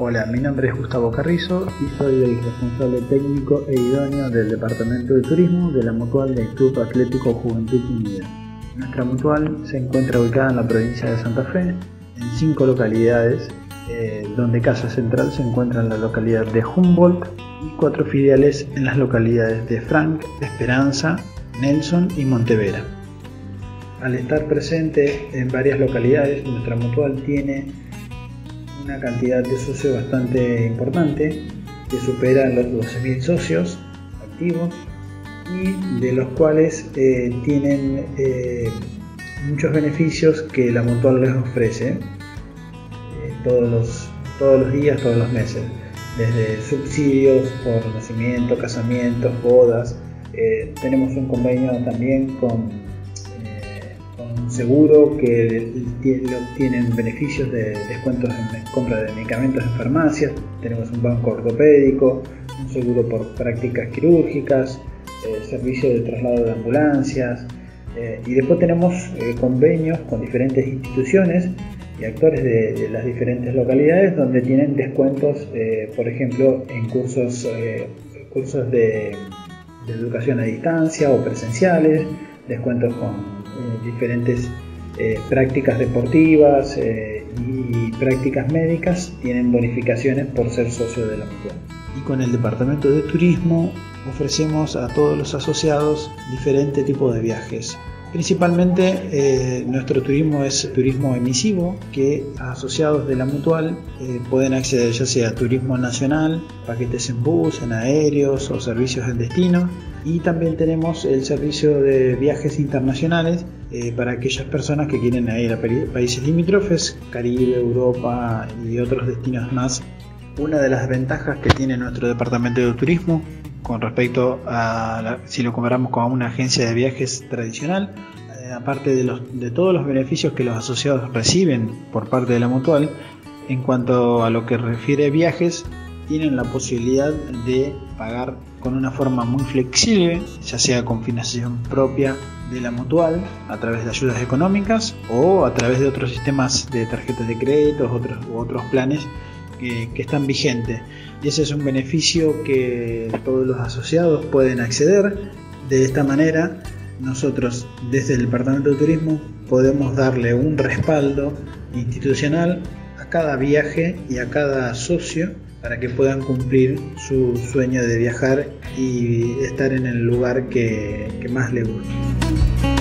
Hola, mi nombre es Gustavo Carrizo y soy el responsable técnico e idóneo del Departamento de Turismo de la Mutual del Club Atlético Juventud Unida. Nuestra mutual se encuentra ubicada en la provincia de Santa Fe, en cinco localidades, eh, donde Casa Central se encuentra en la localidad de Humboldt y cuatro filiales en las localidades de Frank, Esperanza, Nelson y Montevera. Al estar presente en varias localidades, nuestra mutual tiene una cantidad de socios bastante importante, que supera los 12.000 socios activos y de los cuales eh, tienen eh, muchos beneficios que la mutual les ofrece eh, todos, los, todos los días, todos los meses, desde subsidios por nacimiento, casamientos, bodas. tenemos un convenio también con seguro que tienen beneficios de descuentos en compra de medicamentos en farmacias, tenemos un banco ortopédico, un seguro por prácticas quirúrgicas, eh, servicio de traslado de ambulancias eh, y después tenemos eh, convenios con diferentes instituciones y actores de, las diferentes localidades donde tienen descuentos, por ejemplo, en cursos, cursos de educación a distancia o presenciales, descuentos con eh, diferentes eh, prácticas deportivas eh, y prácticas médicas tienen bonificaciones por ser socio de la mutual. Y con el departamento de turismo ofrecemos a todos los asociados diferentes tipos de viajes. Principalmente nuestro turismo es turismo emisivo, que asociados de la mutual pueden acceder ya sea a turismo nacional, paquetes en bus, en aéreos o servicios en destino, y también tenemos el servicio de viajes internacionales eh, para aquellas personas que quieren ir a países limítrofes, Caribe, Europa y otros destinos más. Una de las ventajas que tiene nuestro departamento de turismo con respecto a si lo comparamos con una agencia de viajes tradicional, eh, aparte de, los, de todos los beneficios que los asociados reciben por parte de la mutual, en cuanto a lo que refiere a viajes, tienen la posibilidad de pagar con una forma muy flexible, ya sea con financiación propia de la mutual a través de ayudas económicas o a través de otros sistemas de tarjetas de crédito otros, u otros planes que, que están vigentes. Y ese es un beneficio que todos los asociados pueden acceder. De esta manera, nosotros desde el Departamento de Turismo podemos darle un respaldo institucional a cada viaje y a cada socio para que puedan cumplir su sueño de viajar y estar en el lugar que, más les gusta.